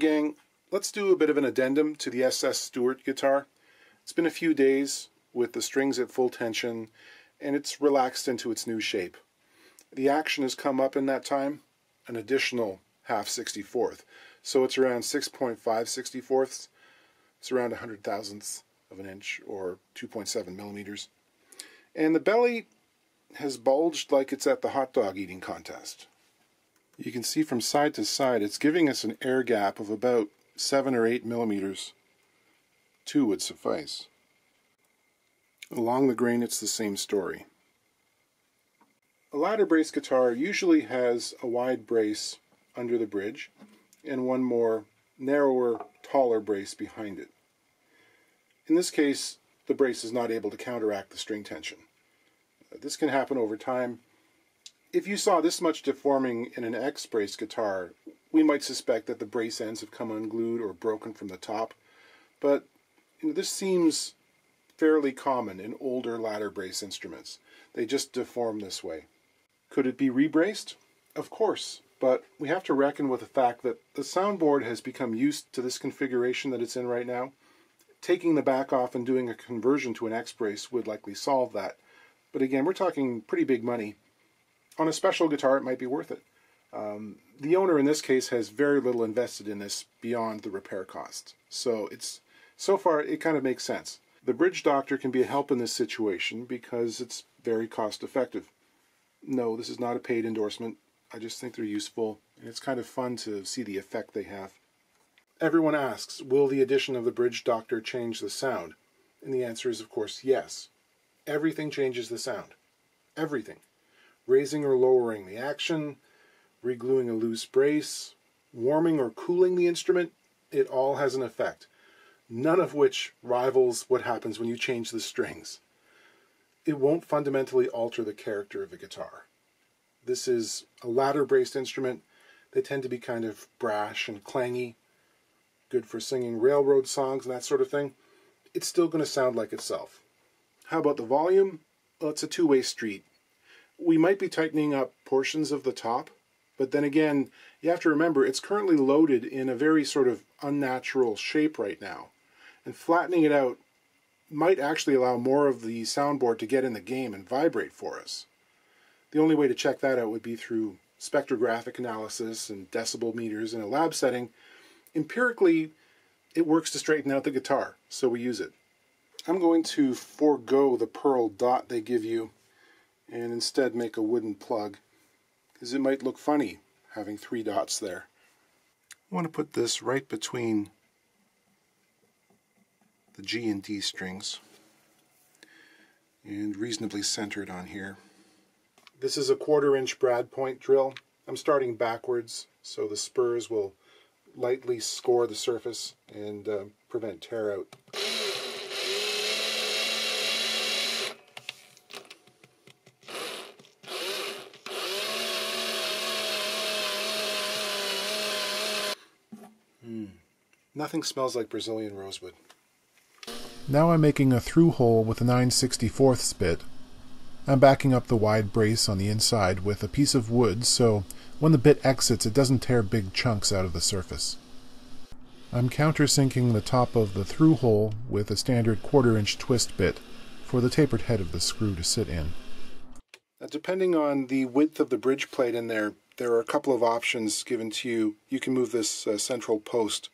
gang, let's do a bit of an addendum to the SS Stewart guitar. It's been a few days with the strings at full tension and it's relaxed into its new shape. The action has come up in that time, an additional half 64th. So it's around 6.5 64ths. It's around a 100 thousandths of an inch or 2.7 millimeters. And the belly has bulged like it's at the hot dog eating contest. You can see from side to side it's giving us an air gap of about 7 or 8 millimeters. Two would suffice. Along the grain it's the same story. A ladder brace guitar usually has a wide brace under the bridge and one more narrower, taller brace behind it. In this case, the brace is not able to counteract the string tension. This can happen over time. If you saw this much deforming in an X brace guitar, we might suspect that the brace ends have come unglued or broken from the top, but you know, this seems fairly common in older ladder brace instruments. They just deform this way. Could it be rebraced? Of course, but we have to reckon with the fact that the soundboard has become used to this configuration that it's in right now. Taking the back off and doing a conversion to an X brace would likely solve that. But again, we're talking pretty big money. On a special guitar, it might be worth it. Um, the owner in this case has very little invested in this beyond the repair cost. So it's so far it kind of makes sense. The bridge doctor can be a help in this situation because it's very cost effective. No, this is not a paid endorsement. I just think they're useful and it's kind of fun to see the effect they have. Everyone asks, will the addition of the bridge doctor change the sound? And the answer is of course yes. Everything changes the sound. Everything. Raising or lowering the action, regluing a loose brace, warming or cooling the instrument, it all has an effect, none of which rivals what happens when you change the strings. It won't fundamentally alter the character of the guitar. This is a ladder braced instrument. They tend to be kind of brash and clangy, good for singing railroad songs and that sort of thing. It's still going to sound like itself. How about the volume? Well, it's a two way street. We might be tightening up portions of the top, but then again, you have to remember it's currently loaded in a very sort of unnatural shape right now. And flattening it out might actually allow more of the soundboard to get in the game and vibrate for us. The only way to check that out would be through spectrographic analysis and decibel meters in a lab setting. Empirically, it works to straighten out the guitar, so we use it. I'm going to forego the pearl dot they give you and instead make a wooden plug because it might look funny having three dots there. I want to put this right between the G and D strings and reasonably centered on here. This is a quarter inch brad point drill. I'm starting backwards so the spurs will lightly score the surface and uh, prevent tear out. Nothing smells like Brazilian rosewood. Now I'm making a through hole with a 9 64th bit. I'm backing up the wide brace on the inside with a piece of wood so when the bit exits it doesn't tear big chunks out of the surface. I'm countersinking the top of the through hole with a standard quarter inch twist bit for the tapered head of the screw to sit in. Now, depending on the width of the bridge plate in there, there are a couple of options given to you. You can move this uh, central post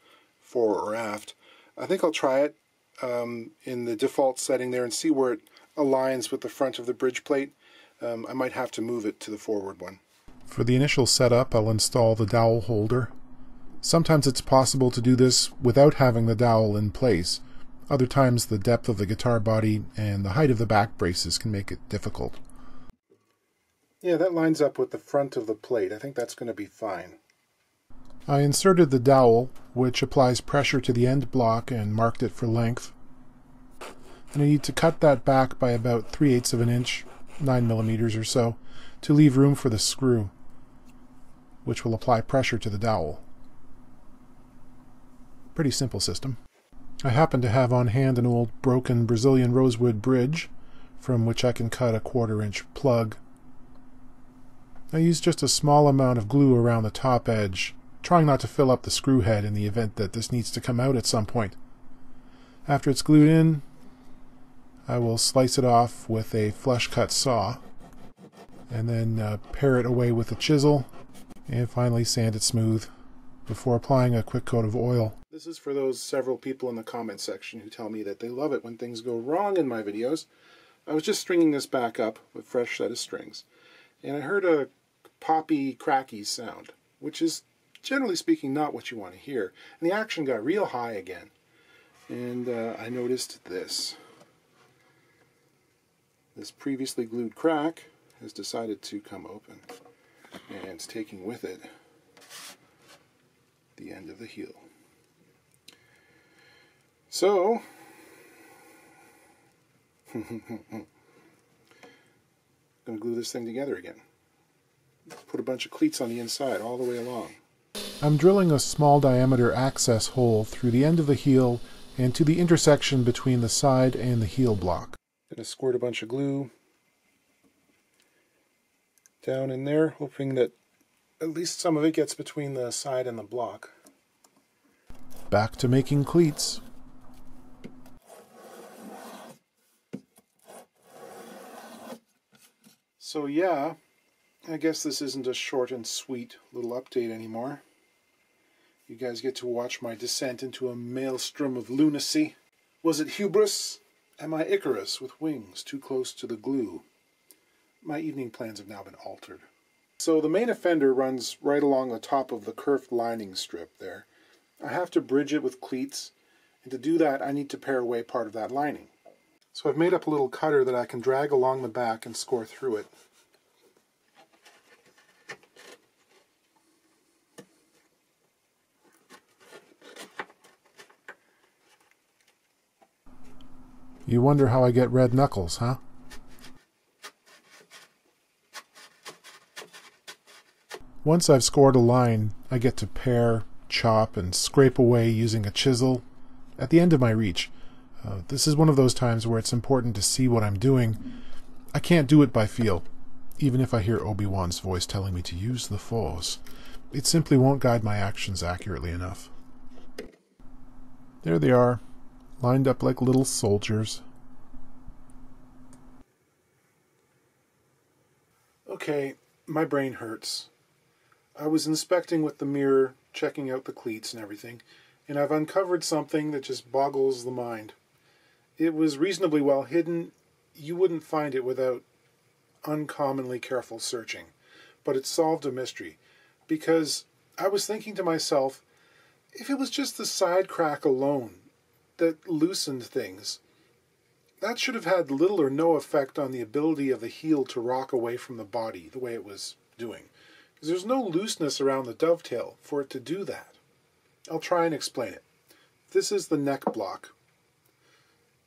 fore or aft. I think I'll try it um, in the default setting there and see where it aligns with the front of the bridge plate. Um, I might have to move it to the forward one. For the initial setup, I'll install the dowel holder. Sometimes it's possible to do this without having the dowel in place. Other times the depth of the guitar body and the height of the back braces can make it difficult. Yeah, that lines up with the front of the plate. I think that's going to be fine. I inserted the dowel, which applies pressure to the end block and marked it for length. And I need to cut that back by about 3 eighths of an inch, 9 millimeters or so, to leave room for the screw, which will apply pressure to the dowel. Pretty simple system. I happen to have on hand an old broken Brazilian rosewood bridge, from which I can cut a quarter inch plug. I use just a small amount of glue around the top edge trying not to fill up the screw head in the event that this needs to come out at some point. After it's glued in, I will slice it off with a flush cut saw and then uh, pare it away with a chisel and finally sand it smooth before applying a quick coat of oil. This is for those several people in the comment section who tell me that they love it when things go wrong in my videos. I was just stringing this back up with a fresh set of strings and I heard a poppy cracky sound, which is generally speaking not what you want to hear. And the action got real high again. And uh, I noticed this. This previously glued crack has decided to come open and it's taking with it the end of the heel. So, I'm going to glue this thing together again. Put a bunch of cleats on the inside all the way along. I'm drilling a small diameter access hole through the end of the heel and to the intersection between the side and the heel block. Going to squirt a bunch of glue down in there, hoping that at least some of it gets between the side and the block. Back to making cleats. So yeah, I guess this isn't a short and sweet little update anymore. You guys get to watch my descent into a maelstrom of lunacy. Was it hubris? Am I Icarus with wings too close to the glue? My evening plans have now been altered. So the main offender runs right along the top of the kerf lining strip there. I have to bridge it with cleats, and to do that I need to pare away part of that lining. So I've made up a little cutter that I can drag along the back and score through it. You wonder how I get red knuckles, huh? Once I've scored a line, I get to pare, chop, and scrape away using a chisel at the end of my reach. Uh, this is one of those times where it's important to see what I'm doing. I can't do it by feel, even if I hear Obi-Wan's voice telling me to use the Force. It simply won't guide my actions accurately enough. There they are, lined up like little soldiers. Okay, my brain hurts. I was inspecting with the mirror, checking out the cleats and everything, and I've uncovered something that just boggles the mind. It was reasonably well hidden. You wouldn't find it without uncommonly careful searching. But it solved a mystery. Because I was thinking to myself, if it was just the side crack alone that loosened things. That should have had little or no effect on the ability of the heel to rock away from the body the way it was doing. Because there's no looseness around the dovetail for it to do that. I'll try and explain it. This is the neck block.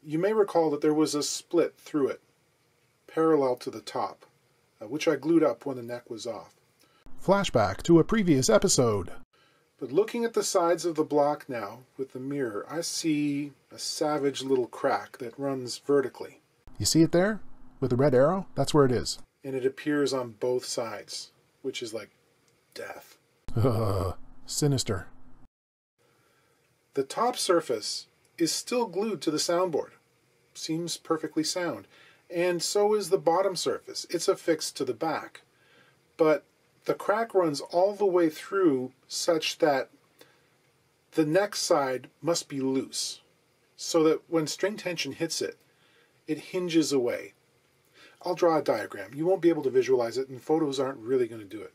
You may recall that there was a split through it, parallel to the top, uh, which I glued up when the neck was off. Flashback to a previous episode. But looking at the sides of the block now with the mirror, I see a savage little crack that runs vertically. You see it there? With the red arrow? That's where it is. And it appears on both sides, which is like death. Ugh, sinister. The top surface is still glued to the soundboard. Seems perfectly sound. And so is the bottom surface. It's affixed to the back. But the crack runs all the way through such that the next side must be loose so that when string tension hits it, it hinges away. I'll draw a diagram. You won't be able to visualize it and photos aren't really going to do it.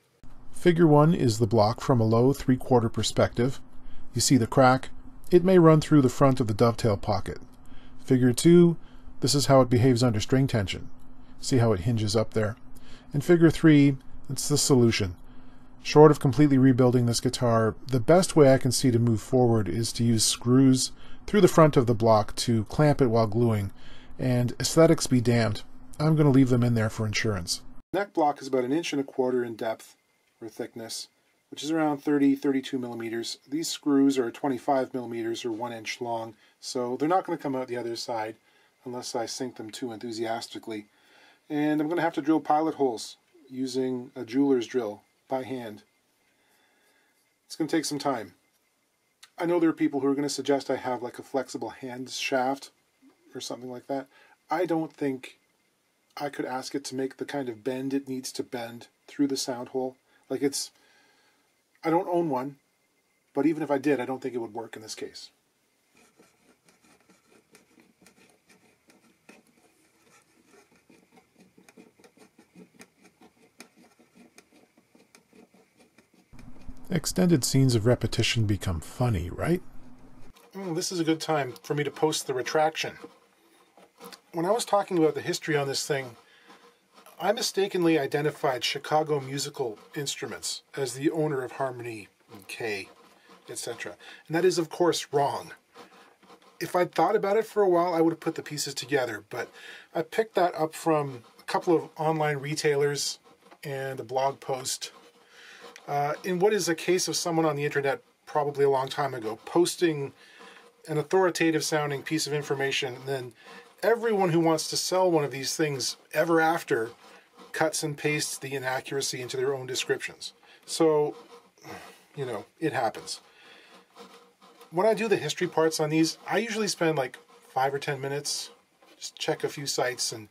Figure 1 is the block from a low 3 quarter perspective. You see the crack. It may run through the front of the dovetail pocket. Figure 2, this is how it behaves under string tension. See how it hinges up there. In figure 3, it's the solution. Short of completely rebuilding this guitar, the best way I can see to move forward is to use screws through the front of the block to clamp it while gluing, and aesthetics be damned. I'm going to leave them in there for insurance. The Neck block is about an inch and a quarter in depth or thickness, which is around 30, 32 millimeters. These screws are 25 millimeters or one inch long, so they're not going to come out the other side unless I sink them too enthusiastically. And I'm going to have to drill pilot holes using a jeweler's drill by hand. It's going to take some time. I know there are people who are going to suggest I have like a flexible hand shaft or something like that. I don't think I could ask it to make the kind of bend it needs to bend through the sound hole. Like it's, I don't own one, but even if I did, I don't think it would work in this case. Extended scenes of repetition become funny, right? Mm, this is a good time for me to post the retraction. When I was talking about the history on this thing, I mistakenly identified Chicago Musical Instruments as the owner of Harmony and Kay, etc. And that is, of course, wrong. If I'd thought about it for a while, I would have put the pieces together, but I picked that up from a couple of online retailers and a blog post uh, in what is a case of someone on the internet probably a long time ago posting an authoritative sounding piece of information and then everyone who wants to sell one of these things ever after cuts and pastes the inaccuracy into their own descriptions. So you know it happens. When i do the history parts on these i usually spend like five or ten minutes just check a few sites and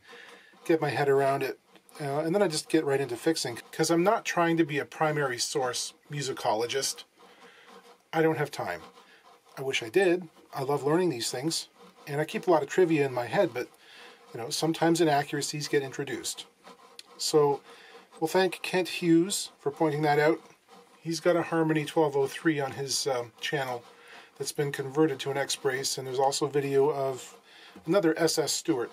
get my head around it uh, and then I just get right into fixing because I'm not trying to be a primary source musicologist. I don't have time. I wish I did. I love learning these things, and I keep a lot of trivia in my head, but you know, sometimes inaccuracies get introduced. So we'll thank Kent Hughes for pointing that out. He's got a Harmony 1203 on his um, channel that's been converted to an X brace, and there's also video of another SS Stewart.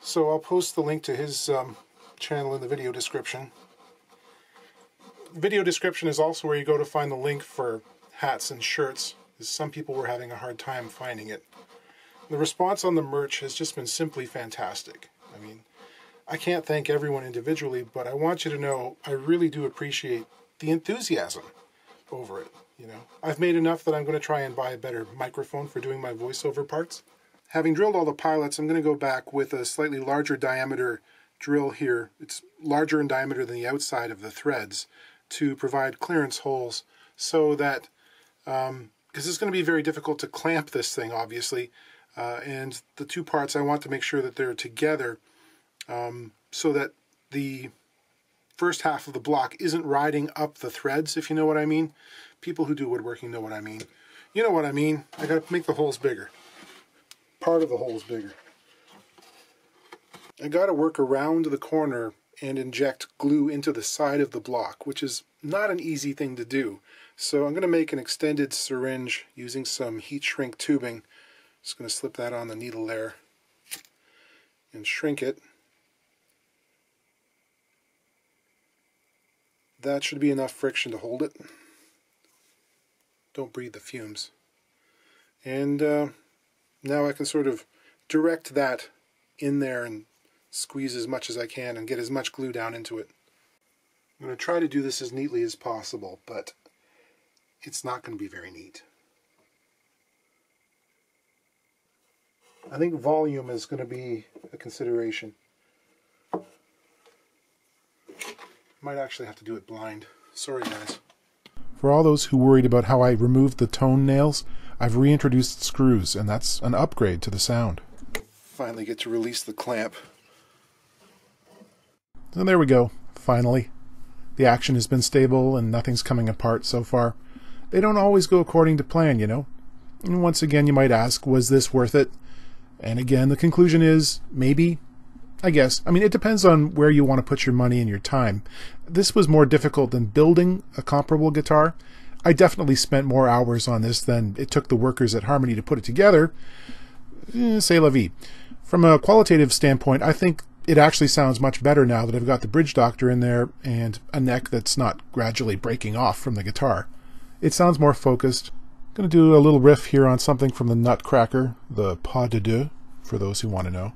So I'll post the link to his um, channel in the video description. Video description is also where you go to find the link for hats and shirts, because some people were having a hard time finding it. The response on the merch has just been simply fantastic. I mean, I can't thank everyone individually, but I want you to know I really do appreciate the enthusiasm over it. You know, I've made enough that I'm going to try and buy a better microphone for doing my voiceover parts. Having drilled all the pilots, I'm going to go back with a slightly larger diameter drill here. It's larger in diameter than the outside of the threads to provide clearance holes so that, because um, it's going to be very difficult to clamp this thing, obviously, uh, and the two parts I want to make sure that they're together um, so that the first half of the block isn't riding up the threads, if you know what I mean. People who do woodworking know what I mean. You know what I mean. I got to make the holes bigger. Part of the holes bigger. I got to work around the corner and inject glue into the side of the block, which is not an easy thing to do. So I'm going to make an extended syringe using some heat shrink tubing. Just going to slip that on the needle there and shrink it. That should be enough friction to hold it. Don't breathe the fumes. And uh, now I can sort of direct that in there and squeeze as much as I can and get as much glue down into it. I'm going to try to do this as neatly as possible, but it's not going to be very neat. I think volume is going to be a consideration. Might actually have to do it blind. Sorry, guys. For all those who worried about how I removed the tone nails, I've reintroduced screws, and that's an upgrade to the sound. Finally get to release the clamp. And there we go, finally. The action has been stable and nothing's coming apart so far. They don't always go according to plan, you know. And once again, you might ask, was this worth it? And again, the conclusion is maybe. I guess. I mean, it depends on where you want to put your money and your time. This was more difficult than building a comparable guitar. I definitely spent more hours on this than it took the workers at Harmony to put it together. Eh, say la vie. From a qualitative standpoint, I think it actually sounds much better now that I've got the bridge doctor in there and a neck that's not gradually breaking off from the guitar. It sounds more focused. I'm going to do a little riff here on something from the Nutcracker, the Pas de Deux, for those who want to know.